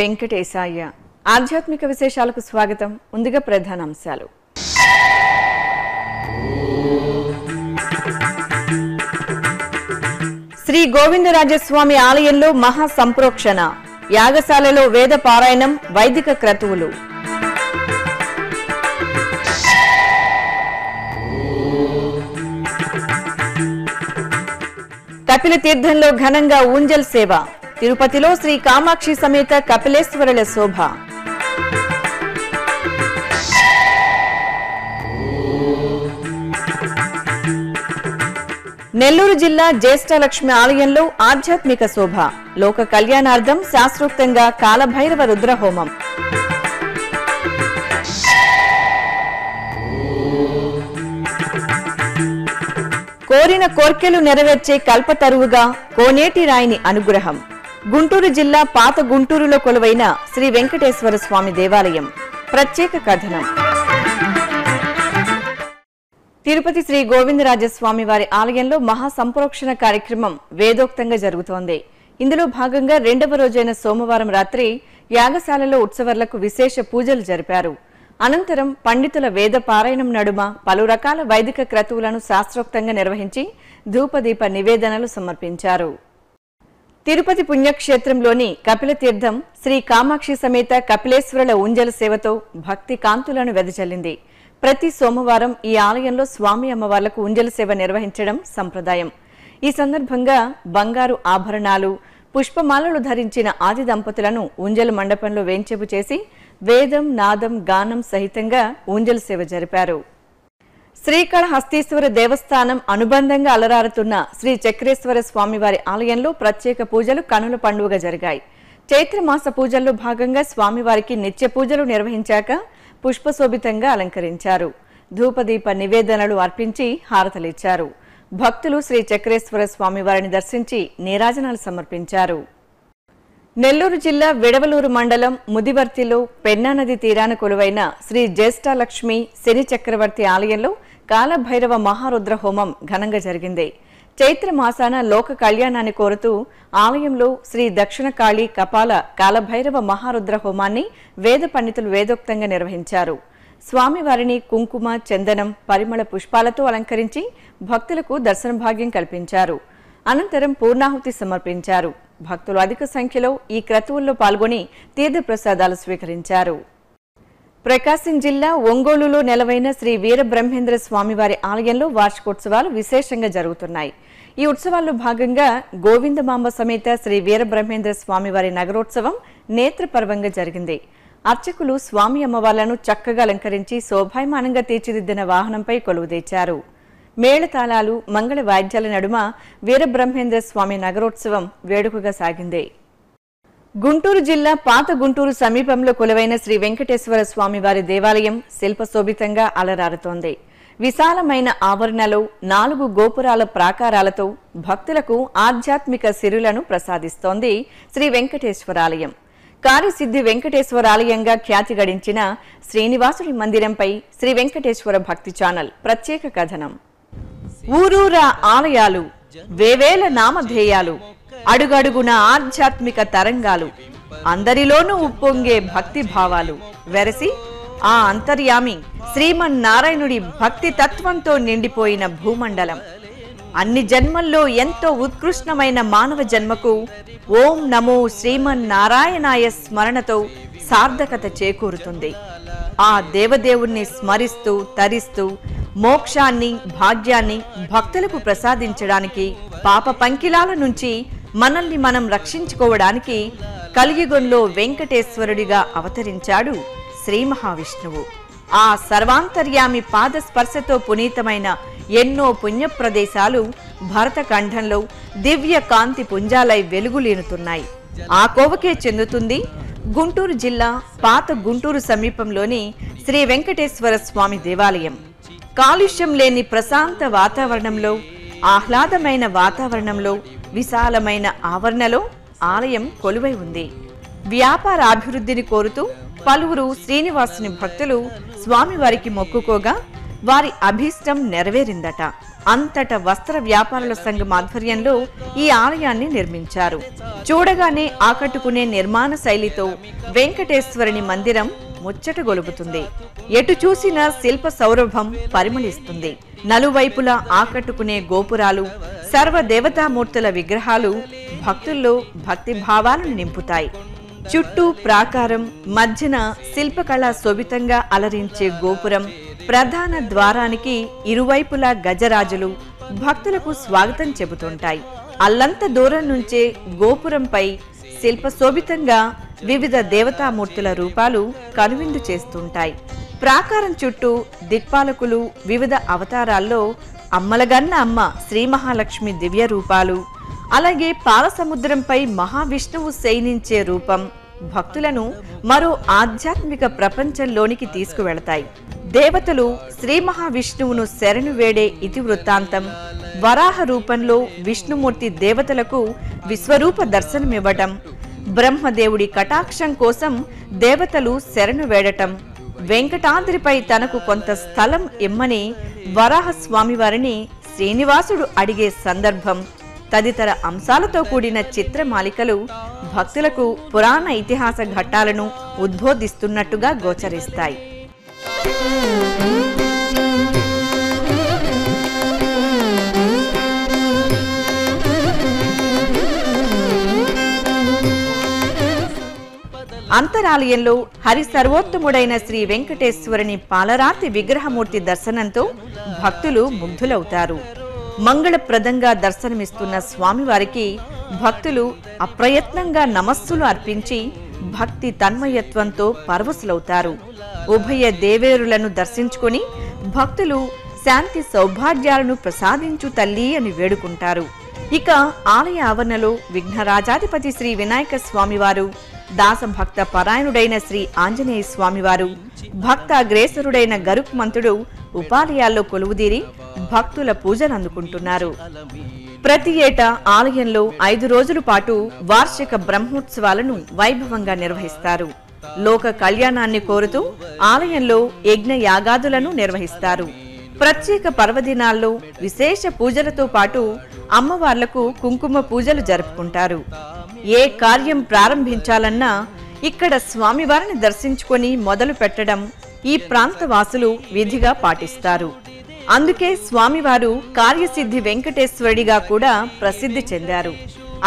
వెంకటేశాయ ఆధ్యాత్మిక విశేషాలకు స్వాగతం. ముందుగా ప్రధాన అంశాలు శ్రీ గోవిందరాజస్వామి ఆలయంలో మహా సంప్రోక్షణ. యాగశాలలో వేద పారాయణం వైదిక క్రతువులు. కపిల తీర్థంలో ఘనంగా ఊంజల్ సేవ. తిరుపతిలో శ్రీ కామాక్షి సమేత కపిలేశ్వరుల శోభ. నెల్లూరు జిల్లా జ్యేష్ఠలక్ష్మి ఆలయంలో ఆధ్యాత్మిక శోభ. లోక కళ్యాణార్థం శాస్త్రోక్తంగా కాలభైరవ రుద్రహోమం. కోరిన కోర్కెలు నెరవేర్చే కల్పతరువుగా కోనేటి రాయిని అనుగ్రహం. గుంటూరు జిల్లా పాత గుంటూరులో కొలువైన శ్రీ వెంకటేశ్వర స్వామి దేవాలయం. ప్రత్యేక కథనం. తిరుపతి శ్రీ గోవిందరాజస్వామి వారి ఆలయంలో మహా సంప్రోక్షణ కార్యక్రమం వేదోక్తంగా జరుగుతోంది. ఇందులో భాగంగా రెండవ రోజైన సోమవారం రాత్రి యాగశాలలో ఉత్సవర్లకు విశేష పూజలు జరిపారు. అనంతరం పండితుల వేద పారాయణం నడుమ పలు రకాల వైదిక క్రతువులను శాస్త్రోక్తంగా నిర్వహించి ధూపదీప నివేదనలు సమర్పించారు. తిరుపతి పుణ్యక్షేత్రంలోని కపిల తీర్థం శ్రీ కామాక్షి సమేత కపిలేశ్వరుల ఉంజల సేవతో భక్తి కాంతులను వెదజల్లింది. ప్రతి సోమవారం ఈ ఆలయంలో స్వామి అమ్మవార్లకు ఉంజల సేవ నిర్వహించడం సంప్రదాయం. ఈ సందర్భంగా బంగారు ఆభరణాలు పుష్పమాలలు ధరించిన ఆది దంపతులను ఉంజల మండపంలో వేంచేపు చేసి వేదం నాదం గానం సహితంగా ఉంజల సేవ జరిపారు. శ్రీకాళహస్తీశ్వర దేవస్థానం అనుబంధంగా అలరారుతున్న శ్రీ చక్రేశ్వర స్వామివారి ఆలయంలో ప్రత్యేక పూజలు కనుల పండుగ జరిగాయి. చైత్రమాస పూజల్లో భాగంగా స్వామివారికి నిత్య పూజలు నిర్వహించాక పుష్పశోభితంగా అలంకరించారు. ధూపదీప నివేదనలు అర్పించి హారతలిచ్చారు. భక్తులు శ్రీ చక్రేశ్వర స్వామివారిని దర్శించి నీరాజనాలు సమర్పించారు. నెల్లూరు జిల్లా విడవలూరు మండలం ముదివర్తిలో పెన్నా నది తీరాన కొలువైన శ్రీ జ్యేష్ఠలక్ష్మి శని చక్రవర్తి ఆలయంలో కాలభైరవ మహారుద్ర హోమం ఘనంగా జరిగింది. చైత్ర మాసాన లోక కళ్యాణాన్ని కోరుతూ ఆలయంలో శ్రీ దక్షిణకాళి కపాల కాలభైరవ మహారుద్ర హోమాన్ని వేద పండితులు వేదోక్తంగా నిర్వహించారు. స్వామివారిని కుంకుమ చందనం పరిమళ పుష్పాలతో అలంకరించి భక్తులకు దర్శన భాగ్యం కల్పించారు. అనంతరం పూర్ణాహుతి సమర్పించారు. భక్తులు అధిక సంఖ్యలో ఈ క్రతువుల్లో పాల్గొని తీర్థప్రసాదాలు స్వీకరించారు. ప్రకాశం జిల్లా ఒంగోలులో నెలవైన శ్రీ వీరబ్రహ్మేంద్ర స్వామివారి ఆలయంలో వార్షికోత్సవాలు విశేషంగా జరుగుతున్నాయి. ఈ ఉత్సవాల్లో భాగంగా గోవిందమాంబ సమేత శ్రీ వీరబ్రహ్మేంద్ర స్వామివారి నగరోత్సవం నేత్రపర్వంగా జరిగింది. అర్చకులు స్వామి అమ్మవార్లను చక్కగా అలంకరించి శోభాయమానంగా తీర్చిదిద్దిన వాహనంపై కొలువుదీర్చారు మేళతాళాలు మంగళ వాయిద్యాల నడుమ వీరబ్రహ్మేంద్ర స్వామి నగరోత్సవం వేడుకగా సాగింది. గుంటూరు జిల్లా పాత గుంటూరు సమీపంలో కొలువైన శ్రీ వెంకటేశ్వర స్వామివారి దేవాలయం శిల్పశోభితంగా అలరారుతోంది. విశాలమైన ఆవరణలో నాలుగు గోపురాల ప్రాకారాలతో భక్తులకు ఆధ్యాత్మిక సిరులను ప్రసాదిస్తోంది శ్రీ వెంకటేశ్వరాలయం. కార్యసిద్ధి వెంకటేశ్వరాలయంగా ఖ్యాతి గడించిన శ్రీనివాసుడి మందిరంపై శ్రీ వెంకటేశ్వర భక్తి ఛానల్ ప్రత్యేక కథనం. ఊరూరా ఆలయాలు వేవేల నామధేయాలు అడుగడుగున ఆధ్యాత్మిక తరంగాలు. అందరిలోనూ ఉప్పొంగే భక్తి భావాలు. వెరసి ఆ అంతర్యామి శ్రీమన్నారాయణుడి భక్తి తత్వంతో నిండిపోయిన భూమండలం. అన్ని జన్మల్లో ఎంతో ఉత్కృష్టమైన మానవ జన్మకు ఓం నమో శ్రీమన్నారాయణాయ స్మరణతో సార్థకత చేకూరుతుంది. ఆ దేవదేవుణ్ణి స్మరిస్తూ తరిస్తూ మోక్షాన్ని భాగ్యాన్ని భక్తులకు ప్రసాదించడానికి పాప పంకిలాల నుంచి మనల్ని మనం రక్షించుకోవడానికి కలియుగంలో వెంకటేశ్వరుడిగా అవతరించాడు శ్రీ మహావిష్ణువు. ఆ సర్వాంతర్యామి పాదస్పర్శతో పునీతమైన ఎన్నో పుణ్యప్రదేశాలు భరతఖండంలో దివ్య కాంతి పుంజాలై వెలుగులీనుతున్నాయి. ఆ కోవకే చెందుతుంది గుంటూరు జిల్లా పాత గుంటూరు సమీపంలోని శ్రీ వెంకటేశ్వర స్వామి దేవాలయం. కాలుష్యం లేని ప్రశాంత వాతావరణంలో ఆహ్లాదమైన వాతావరణంలో విశాలమైన ఆవరణలో ఆలయం కొలువై ఉంది. వ్యాపార అభివృద్ధిని కోరుతూ పలువురు శ్రీనివాసుని భక్తులు స్వామివారికి మొక్కుకోగా వారి అభీష్టం నెరవేరిందట. అంతట వస్త్ర వ్యాపారుల సంఘం ఆధ్వర్యంలో ఈ ఆలయాన్ని నిర్మించారు. చూడగానే ఆకట్టుకునే నిర్మాణ శైలితో వెంకటేశ్వరుని మందిరం ముచ్చట గొలుపుతుంది. ఎటు చూసిన శిల్ప సౌరభం పరిమళిస్తుంది. నలువైపులా ఆకట్టుకునే గోపురాలు సర్వ దేవతామూర్తుల విగ్రహాలు భక్తుల్లో భక్తి భావాలను నింపుతాయి. చుట్టూ ప్రాకారం మధ్యన శిల్పకళ శోభితంగా అలరించే గోపురం ప్రధాన ద్వారానికి ఇరువైపులా గజరాజులు భక్తులకు స్వాగతం చెబుతుంటాయి. అల్లంత దూరం నుంచే గోపురంపై శిల్ప శోభితంగా వివిధ దేవతామూర్తుల రూపాలు కనువిందు చేస్తుంటాయి. ప్రాకారం చుట్టూ దిక్పాలకులు వివిధ అవతారాల్లో అమ్మలగన్న అమ్మ శ్రీ మహాలక్ష్మి దివ్య రూపాలు. అలాగే పాలసముద్రంపై మహావిష్ణువు శయనించే రూపం భక్తులను మరో ఆధ్యాత్మిక ప్రపంచంలోనికి తీసుకువెళతాయి. దేవతలు శ్రీ మహావిష్ణువును శరణు వేడే ఇతివృత్తాంతం వరాహ రూపంలో విష్ణుమూర్తి దేవతలకు విశ్వరూప దర్శనమివ్వటం బ్రహ్మదేవుడి కటాక్షం కోసం దేవతలు శరణు వేడటం. వెంకటాద్రిపై తనకు కొంత స్థలం ఇమ్మని వరాహస్వామివారిని శ్రీనివాసుడు అడిగే సందర్భం. తదితర అంశాలతో కూడిన చిత్రమాలికలు భక్తులకు పురాణ ఇతిహాస ఘట్టాలను ఉద్బోధిస్తున్నట్టుగా గోచరిస్తాయి. అంతరాలయంలో హరి సర్వోత్తముడైన శ్రీ వెంకటేశ్వరుని పాలరాతి విగ్రహమూర్తి దర్శనంతో భక్తులు ముగ్ధులవుతారు. మంగళప్రదంగా దర్శనమిస్తున్న స్వామివారికి భక్తులు అప్రయత్నంగా నమస్సులు అర్పించి భక్తి తన్మయత్వంతో పరవశులవుతారు. ఉభయ దేవేరులను దర్శించుకొని భక్తులు శాంతి సౌభాగ్యాలను ప్రసాదించు తల్లి అని వేడుకుంటారు. ఇక ఆలయ ఆవరణలో విఘ్నరాజాధిపతి శ్రీ వినాయక స్వామివారు దాసభక్త పరాయణుడైన శ్రీ ఆంజనేయ స్వామివారు భక్త అగ్రేసరుడైన గరుక్మంతుడు ఉపాలయాల్లో కొలువుదీరి భక్తుల పూజలు అందుకుంటున్నారు. ప్రతి ఏటా ఆలయంలో ఐదు రోజుల పాటు వార్షిక బ్రహ్మోత్సవాలను వైభవంగా నిర్వహిస్తారు. లోక కళ్యాణాన్ని కోరుతూ ఆలయంలో యజ్ఞ యాగాదులను నిర్వహిస్తారు. ప్రత్యేక పర్వదినాల్లో విశేష పూజలతో పాటు అమ్మవార్లకు కుంకుమ పూజలు జరుపుకుంటారు. ఏ కార్యం ప్రారంభించాలన్నా ఇక్కడ స్వామివారిని దర్శించుకొని మొదలు పెట్టడం ఈ ప్రాంత వాసులు విధిగా పాటిస్తారు. అందుకే స్వామివారు కార్యసిద్ధి వెంకటేశ్వరుడిగా కూడా ప్రసిద్ధి చెందారు.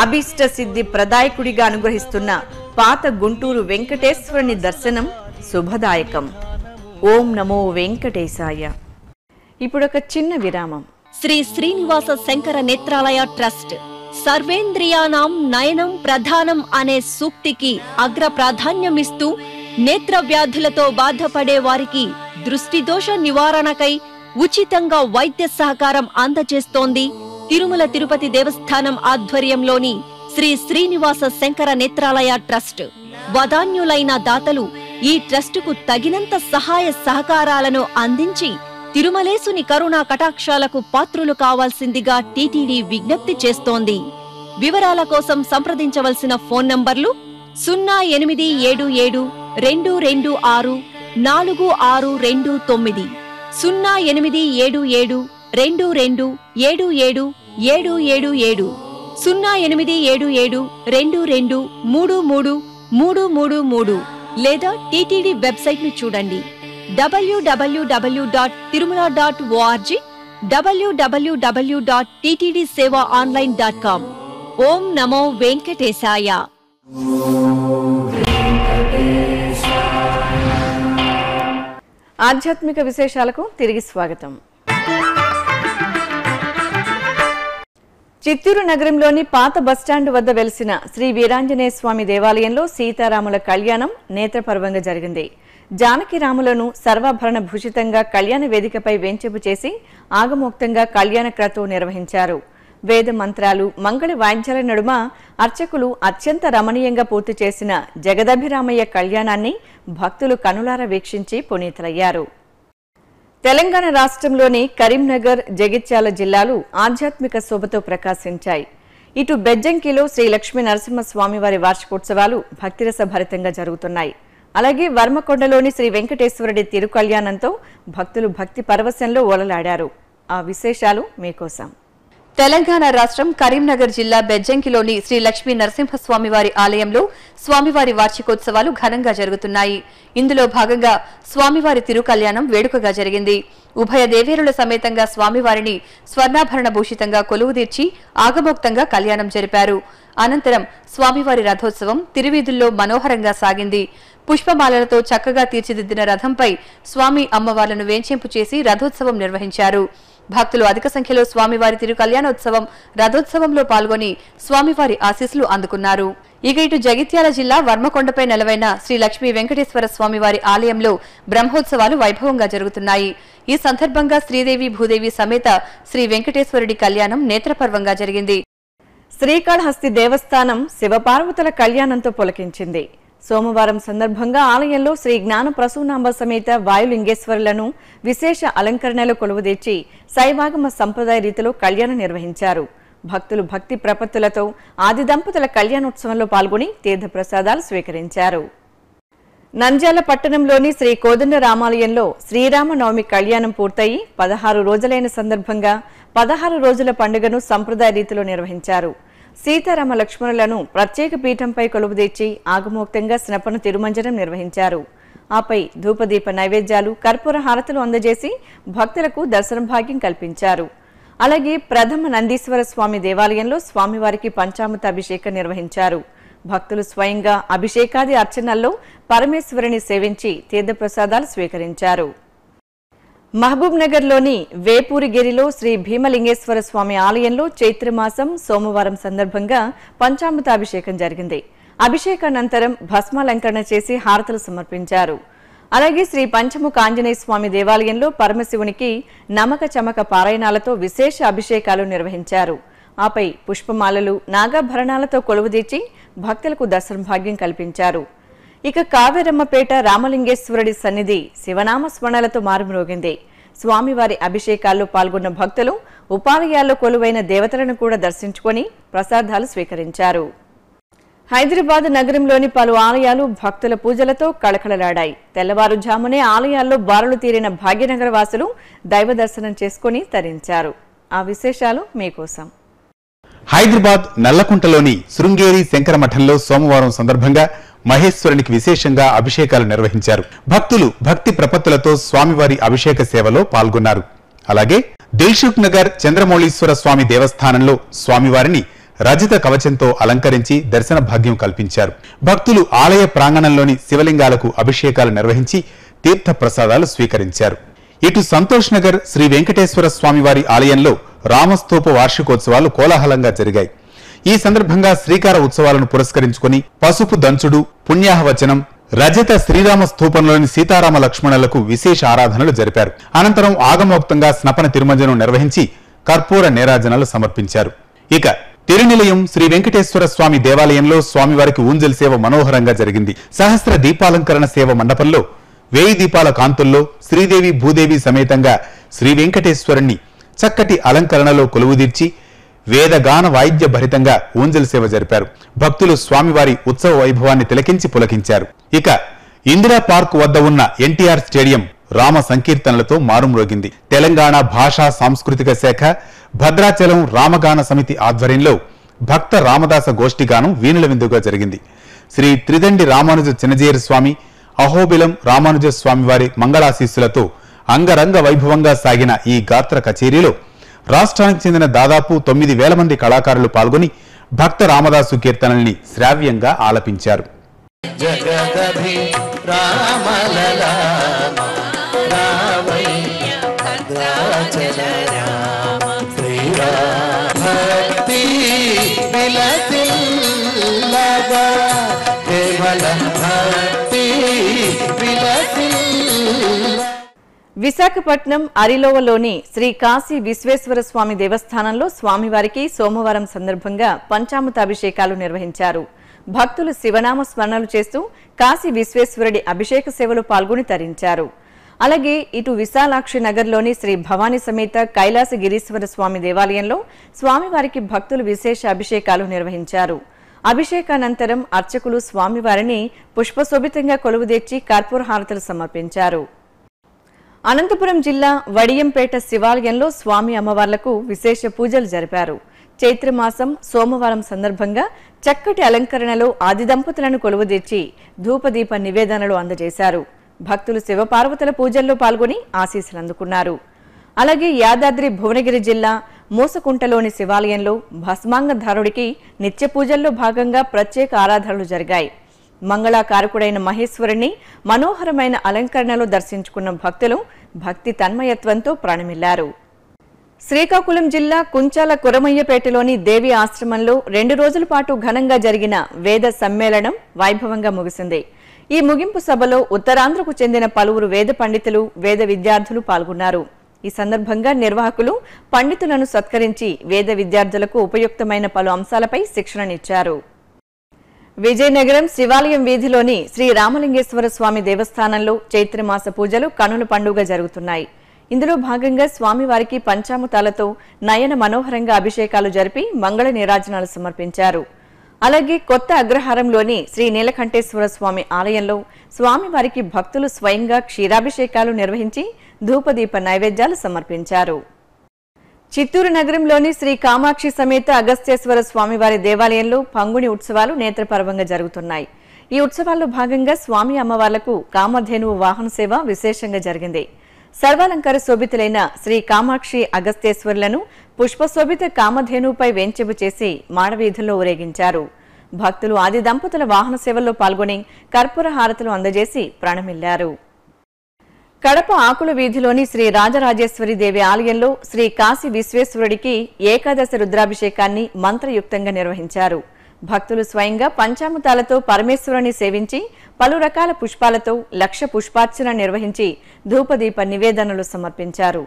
అభీష్ట సిద్ధి ప్రదాయకుడిగా అనుగ్రహిస్తున్న పాత గుంటూరు వెంకటేశ్వరుని దర్శనం శుభదాయకం. ఓం నమో వెంకటేశాయ. ఇప్పుడు ఒక చిన్న విరామం. శ్రీ శ్రీనివాస శంకర నేత్రాలయ ట్రస్ట్ సర్వేంద్రియానాం నయనం ప్రధానం అనే సూక్తికి అగ్ర ప్రాధాన్యమిస్తూ నేత్ర వ్యాధులతో బాధపడే వారికి దృష్టి దోష నివారణకై ఉచితంగా వైద్య సహకారం అందజేస్తోంది తిరుమల తిరుపతి దేవస్థానం ఆధ్వర్యంలోని శ్రీ శ్రీనివాస శంకర నేత్రాలయ ట్రస్ట్. వదాన్యులైన దాతలు ఈ ట్రస్టుకు తగినంత సహాయ సహకారాలను అందించి తిరుమలేసుని కరుణా కటాక్షాలకు పాత్రులు కావాల్సిందిగా టీటీడీ విజ్ఞప్తి చేస్తోంది. వివరాల కోసం సంప్రదించవలసిన ఫోన్ నంబర్లు సున్నా ఎనిమిది ఏడు ఏడు రెండు రెండు ఆరు నాలుగు ఆరు రెండు తొమ్మిది సున్నా ఎనిమిది ఏడు ఏడు రెండు రెండు ఏడు ఏడు ఏడు ఏడు ఏడు సున్నా ఎనిమిది ఏడు ఏడు రెండు రెండు మూడు మూడు మూడు మూడు మూడు లేదా టీటీడీ వెబ్సైట్ను చూడండి. W W W dot Tirumala dot O R G W W W dot TTD Seva online dot com ఓం నమో వెంకటేశాయ ఆధ్యాత్మిక విశేషాలకు తిరిగి స్వాగతం. చిత్తూరు నగరంలోని పాత బస్టాండ్ వద్ద వెలిసిన శ్రీ వీరాంజనేయ స్వామి దేవాలయంలో సీతారాముల కళ్యాణం నేత్రపర్వంగా జరిగింది. జానకి రాములను సర్వాభరణ భూషితంగా కళ్యాణ వేదికపై వేంచెపు చేసి ఆగమోక్తంగా కళ్యాణ క్రతువు నిర్వహించారు. వేద మంత్రాలు మంగళ వాయిద్యాల నడుమ అర్చకులు అత్యంత రమణీయంగా పూర్తి చేసిన జగదభిరామయ్య కళ్యాణాన్ని భక్తులు కనులార వీక్షించి పునీతులయ్యారు. తెలంగాణ రాష్ట్రంలోని కరీంనగర్ జగిత్యాల జిల్లాలు ఆధ్యాత్మిక శోభతో ప్రకాశించాయి. ఇటు బెజ్జంకిలో శ్రీ లక్ష్మీ నరసింహస్వామివారి వార్షికోత్సవాలు భక్తిరస భరితంగా జరుగుతున్నాయి. అలాగే వర్మకొండలోని శ్రీ వెంకటేశ్వరుడి తిరుకళ్యాణంతో భక్తులు భక్తి పరవశంలో ఓలలాడారు. ఆ విశేషాలు మీకోసం తెలంగాణ రాష్ట్రం కరీంనగర్ జిల్లా బెజ్జంకిలోని శ్రీ లక్ష్మీ నరసింహస్వామివారి ఆలయంలో స్వామివారి వార్షికోత్సవాలు ఘనంగా జరుగుతున్నాయి. ఇందులో భాగంగా స్వామివారి తిరుకల్యాణం వేడుకగా జరిగింది. ఉభయ దేవేరుల సమేతంగా స్వామివారిని స్వర్ణాభరణ భూషితంగా కొలువుదీర్చి ఆగమోక్తంగా కళ్యాణం జరిపారు. అనంతరం స్వామివారి రథోత్సవం తిరువీధుల్లో మనోహరంగా సాగింది. పుష్పమాలలతో చక్కగా తీర్చిదిద్దిన రథంపై స్వామి అమ్మవార్లను వేంచేంపు చేసి రథోత్సవం నిర్వహించారు. భక్తులు అధిక సంఖ్యలో స్వామివారి తిరు కళ్యాణోత్సవం రథోత్సవంలో పాల్గొని స్వామివారి ఆశీస్సులు అందుకున్నారు. ఇక ఇటు జగిత్యాల జిల్లా వర్మకొండపై నెలవైన శ్రీ లక్ష్మీ వెంకటేశ్వర స్వామివారి ఆలయంలో బ్రహ్మోత్సవాలు వైభవంగా జరుగుతున్నాయి. ఈ సందర్భంగా శ్రీదేవి భూదేవి సమేత శ్రీ వెంకటేశ్వరుడి కళ్యాణం నేత్రపర్వంగా జరిగింది. శ్రీకాళహస్తి దేవస్థానం శివపార్వతుల కళ్యాణంతో పులకించింది. సోమవారం సందర్భంగా ఆలయంలో శ్రీ జ్ఞాన ప్రసూనాంబ సమేత వాయులింగేశ్వరులను విశేష అలంకరణలో కొలువుదీర్చి శైవాగమ సంప్రదాయ రీతిలో కళ్యాణం నిర్వహించారు. భక్తులు భక్తి ప్రపత్తులతో ఆది దంపతుల కళ్యాణోత్సవంలో పాల్గొని తీర్థప్రసాదాలు స్వీకరించారు. నంద్యాల పట్టణంలోని శ్రీ కోదండ రామాలయంలో శ్రీరామనవమి కళ్యాణం పూర్తయి పదహారు రోజులైన సందర్భంగా పదహారు రోజుల పండుగను సంప్రదాయ రీతిలో నిర్వహించారు. సీతారామ లక్ష్మణులను ప్రత్యేక పీఠంపై కొలువుదీర్చి ఆగమోక్తంగా స్నపన తిరుమంజనం నిర్వహించారు. ఆపై ధూపదీప నైవేద్యాలు కర్పూర హారతులు అందజేసి భక్తులకు దర్శన భాగ్యం కల్పించారు. అలాగే ప్రథమ నందీశ్వర స్వామి దేవాలయంలో స్వామివారికి పంచామృత అభిషేకం నిర్వహించారు. భక్తులు స్వయంగా అభిషేకాది అర్చనల్లో పరమేశ్వరుని సేవించి తీర్థప్రసాదాలు స్వీకరించారు. మహబూబ్నగర్లోని వేపూరిగిరిలో శ్రీ భీమలింగేశ్వర స్వామి ఆలయంలో చైత్రమాసం సోమవారం సందర్భంగా పంచామృత అభిషేకం జరిగింది. అభిషేకానంతరం భస్మాలంకరణ చేసి హారతలు సమర్పించారు. అలాగే శ్రీ పంచముఖ ఆంజనేయ స్వామి దేవాలయంలో పరమశివునికి నమక చమక పారాయణాలతో విశేష అభిషేకాలు నిర్వహించారు. ఆపై పుష్పమాలలు నాగాభరణాలతో కొలువుదీర్చి భక్తులకు దర్శన భాగ్యం కల్పించారు. ఇక కావేరమ్మపేట రామలింగేశ్వరుడి సన్నిధి శివనామ స్మరణలతో మారుమ్రోగింది. స్వామివారి అభిషేకాల్లో పాల్గొన్న భక్తులు ఉపాలయాల్లో కొలువైన దేవతలను కూడా దర్శించుకొని ప్రసాదాలు స్వీకరించారు. హైదరాబాద్ నగరంలోని పలు ఆలయాలు భక్తుల పూజలతో కళకళలాడాయి. తెల్లవారుజామునే ఆలయాల్లో బారులు తీరిన భాగ్యనగర వాసులు దైవ దర్శనం చేసుకుని తరించారు. ఆ విశేషాలు మీకోసం హైదరాబాద్ నల్లకుంటలోని శృంగేరి శంకర మఠంలో సోమవారం సందర్భంగా మహేశ్వరునికి విశేషంగా అభిషేకాలు నిర్వహించారు. భక్తులు భక్తి ప్రపత్తులతో స్వామివారి అభిషేక సేవలో పాల్గొన్నారు. అలాగే దిల్సుఖ్ నగర్ చంద్రమౌళీశ్వర స్వామి దేవస్థానంలో స్వామివారిని రజిత కవచంతో అలంకరించి దర్శన భాగ్యం కల్పించారు. భక్తులు ఆలయ ప్రాంగణంలోని శివలింగాలకు అభిషేకాలు నిర్వహించి తీర్థ ప్రసాదాలు స్వీకరించారు. ఇటు సంతోష్ నగర్ శ్రీ వెంకటేశ్వర స్వామివారి ఆలయంలో రామస్తూప వార్షికోత్సవాలు కోలాహలంగా జరిగాయి. ఈ సందర్భంగా శ్రీకార ఉత్సవాలను పురస్కరించుకుని పసుపు దంచుడు పుణ్యాహవచనం రజత శ్రీరామ స్థూపంలోని సీతారామ లక్ష్మణులకు విశేష ఆరాధనలు జరిపారు. అనంతరం ఆగమోక్తంగా స్నపన తిరుమంజనం నిర్వహించి కర్పూర నేరాజనాలు సమర్పించారు. ఇక తిరునిలయం శ్రీ వెంకటేశ్వర స్వామి దేవాలయంలో స్వామివారికి ఊంజల్ సేవ మనోహరంగా జరిగింది. సహస్ర దీపాలంకరణ సేవ మండపంలో వేయి దీపాల కాంతుల్లో శ్రీదేవి భూదేవి సమేతంగా శ్రీ వెంకటేశ్వరుణ్ణి చక్కటి అలంకరణలో కొలువుదీర్చి వేదగాన వాయిద్య భరితంగా ఊంజల్ సేవ జరిపారు. భక్తులు స్వామివారి ఉత్సవ వైభవాన్ని తిలకించి పులకించారు. ఇక ఇందిరా పార్క్ వద్ద ఉన్న ఎన్టీఆర్ స్టేడియం రామ సంకీర్తనలతో మారుమ్రోగింది. తెలంగాణ భాషా సాంస్కృతిక శాఖ భద్రాచలం రామగాన సమితి ఆధ్వర్యంలో భక్త రామదాస గోష్ఠిగానం వీణుల విందుగా జరిగింది. శ్రీ త్రిదండి రామానుజ చిన్నజీయర్ స్వామి అహోబిలం రామానుజ స్వామివారి మంగళాశీస్సులతో అంగరంగ వైభవంగా సాగిన ఈ గాత్ర కచేరీలో రాష్ట్రానికి చెందిన దాదాపు తొమ్మిది వేల మంది కళాకారులు పాల్గొని భక్త రామదాసు కీర్తనల్ని శ్రావ్యంగా ఆలపించారు జగదభి విశాఖపట్నం అరిలోవలోని శ్రీ కాశీ విశ్వేశ్వర స్వామి దేవస్థానంలో స్వామివారికి సోమవారం సందర్భంగా పంచామృతాభిషేకాలు నిర్వహించారు. భక్తులు శివనామ స్మరణలు చేస్తూ కాశీ విశ్వేశ్వరుడి అభిషేక సేవలో పాల్గొని తరించారు. అలాగే ఇటు విశాలాక్షి నగర్లోని శ్రీ భవానీ సమేత కైలాస గిరీశ్వర స్వామి దేవాలయంలో స్వామివారికి భక్తులు విశేష అభిషేకాలు నిర్వహించారు. అభిషేకానంతరం అర్చకులు స్వామివారిని పుష్పశోభితంగా కొలువుదీర్చి కర్పూర హారతలు సమర్పించారు. అనంతపురం జిల్లా వడియంపేట శివాలయంలో స్వామి అమ్మవార్లకు విశేష పూజలు జరిపారు. చైత్రమాసం సోమవారం సందర్భంగా చక్కటి అలంకరణలో ఆది దంపతులను కొలువుదీర్చి ధూపదీప నివేదనలు అందజేశారు. భక్తులు శివపార్వతుల పూజల్లో పాల్గొని ఆశీస్సులు అందుకున్నారు. అలాగే యాదాద్రి భువనగిరి జిల్లా మూసకుంటలోని శివాలయంలో భస్మాంగధారుడికి నిత్య పూజల్లో భాగంగా ప్రత్యేక ఆరాధనలు జరిగాయి. మంగళాకారకుడైన మహేశ్వరుని మనోహరమైన అలంకరణలో దర్శించుకున్న భక్తులు భక్తి తన్మయత్వంతో ప్రాణమిల్లారు. శ్రీకాకుళం జిల్లా కుంచాల కురమయ్యపేటలోని దేవి ఆశ్రమంలో రెండు రోజుల పాటు ఘనంగా జరిగిన వేద సమ్మేళనం వైభవంగా ముగిసింది. ఈ ముగింపు సభలో ఉత్తరాంధ్రకు చెందిన పలువురు వేద పండితులు వేద విద్యార్థులు పాల్గొన్నారు. ఈ సందర్భంగా నిర్వాహకులు పండితులను సత్కరించి వేద విద్యార్థులకు ఉపయుక్తమైన పలు అంశాలపై శిక్షణనిచ్చారు. విజయనగరం శివాలయం వీధిలోని శ్రీ రామలింగేశ్వర స్వామి దేవస్థానంలో చైత్రమాస పూజలు కనుల పండుగ జరుగుతున్నాయి. ఇందులో భాగంగా స్వామివారికి పంచామృతాలతో నయన మనోహరంగా అభిషేకాలు జరిపి మంగళ నీరాజనాలు సమర్పించారు. అలాగే కొత్త అగ్రహారంలోని శ్రీ నీలకంఠేశ్వర స్వామి ఆలయంలో స్వామివారికి భక్తులు స్వయంగా క్షీరాభిషేకాలు నిర్వహించి ధూపదీప నైవేద్యాలు సమర్పించారు. చిత్తూరు నగరంలోని శ్రీ కామాక్షి సమేత అగస్త్యేశ్వర స్వామివారి దేవాలయంలో పంగుని ఉత్సవాలు నేత్రపర్వంగా జరుగుతున్నాయి. ఈ ఉత్సవాల్లో భాగంగా స్వామి అమ్మవార్లకు కామధేనువు వాహన సేవ విశేషంగా జరిగింది. సర్వాలంకార శోభితులైన శ్రీ కామాక్షి అగస్త్యేశ్వరులను పుష్పశోభిత కామధేనువుపై వేంచెపు చేసి మాడవీధుల్లో ఊరేగించారు. భక్తులు ఆది దంపతుల వాహన సేవల్లో పాల్గొని కర్పూర హారతులు అందజేసి ప్రాణమిల్లారు. కడప ఆకుల వీధిలోని శ్రీ రాజరాజేశ్వరి దేవి ఆలయంలో శ్రీ కాశీ విశ్వేశ్వరుడికి ఏకాదశ రుద్రాభిషేకాన్ని మంత్రయుక్తంగా నిర్వహించారు. భక్తులు స్వయంగా పంచామృతాలతో పరమేశ్వరుని సేవించి పలు రకాల పుష్పాలతో లక్ష పుష్పార్చన నిర్వహించి ధూపదీప నివేదనలు సమర్పించారు.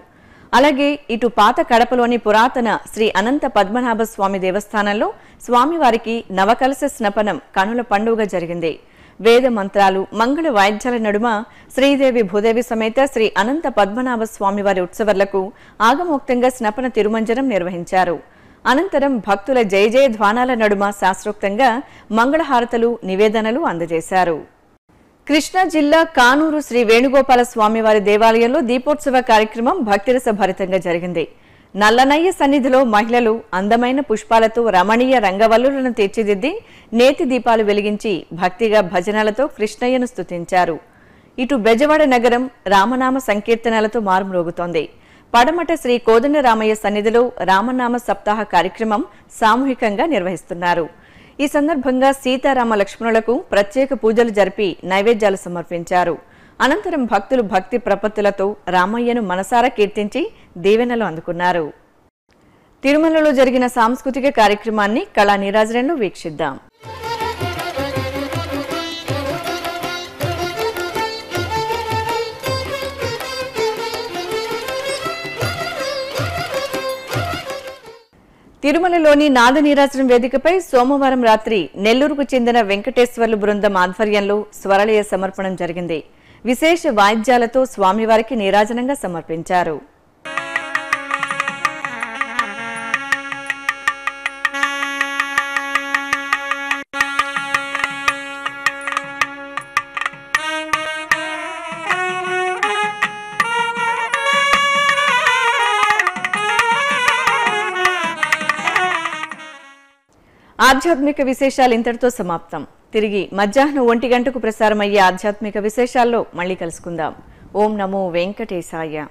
అలాగే ఇటు పాత కడపలోని పురాతన శ్రీ అనంత పద్మనాభ స్వామి దేవస్థానంలో స్వామివారికి నవకలశ స్నపనం కనుల పండుగ జరిగింది. వేద మంత్రాలు మంగళ వాయిద్యాల నడుమ శ్రీదేవి భూదేవి సమేత శ్రీ అనంత పద్మనాభ స్వామివారి ఉత్సవాలకు ఆగమోక్తంగా స్నపన తిరుమంజనం నిర్వహించారు. అనంతరం భక్తుల జయ జయ ధ్వానాల నడుమ శాస్త్రోక్తంగా మంగళహారతలు నివేదనలు అందజేశారు. కృష్ణా జిల్లా కానూరు శ్రీ వేణుగోపాల స్వామివారి దేవాలయంలో దీపోత్సవ కార్యక్రమం భక్తిరస భరితంగా జరిగింది. నల్లనయ్య సన్నిధిలో మహిళలు అందమైన పుష్పాలతో రమణీయ రంగవల్లులను తీర్చిదిద్ది నేతి దీపాలు వెలిగించి భక్తిగా భజనలతో కృష్ణయ్యను స్తుతించారు. ఇటు బెజవాడ నగరం రామనామ సంకీర్తనలతో మారుమ్రోగుతోంది. పడమట శ్రీ కోదండరామయ్య సన్నిధిలో రామనామ సప్తాహ కార్యక్రమం సామూహికంగా నిర్వహిస్తున్నారు. ఈ సందర్భంగా సీతారామ లక్ష్మణులకు ప్రత్యేక పూజలు జరిపి నైవేద్యాలు సమర్పించారు. అనంతరం భక్తులు భక్తి ప్రపత్తులతో రామయ్యను మనసారా కీర్తించి దీవెనలు అందుకున్నారు. తిరుమలలో జరిగిన సాంస్కృతిక కార్యక్రమాన్ని కళా నీరాజనంలో వీక్షిద్దాం. తిరుమలలోని నాద నీరాజనం వేదికపై సోమవారం రాత్రి నెల్లూరుకు చెందిన వెంకటేశ్వర్లు బృందం ఆధ్వర్యంలో స్వరలయ సమర్పణం జరిగింది. విశేష వాయిద్యాలతో స్వామివారికి నీరాజనంగా సమర్పించారు. ఆధ్యాత్మిక విశేషాలు ఇంతటితో సమాప్తం. తిరిగి మధ్యాహ్నం ఒంటి గంటకు ప్రసారమయ్యే ఆధ్యాత్మిక విశేషాల్లో మళ్ళీ కలుసుకుందాం. ఓం నమో వెంకటేశాయ.